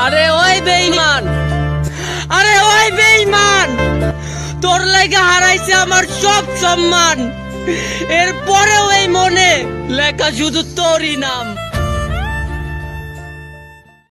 আরে ওই বেঈমান, আরে ওই বেঈমান, তোর লাগে হারাইছে আমার সব সম্মান। এরপরেও এই মনে লেখা শুধু তোরই নাম।